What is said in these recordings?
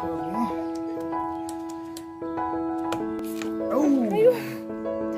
fogo, né? Oh!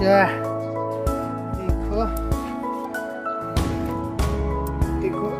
क्या देखो देखो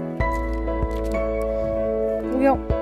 고요.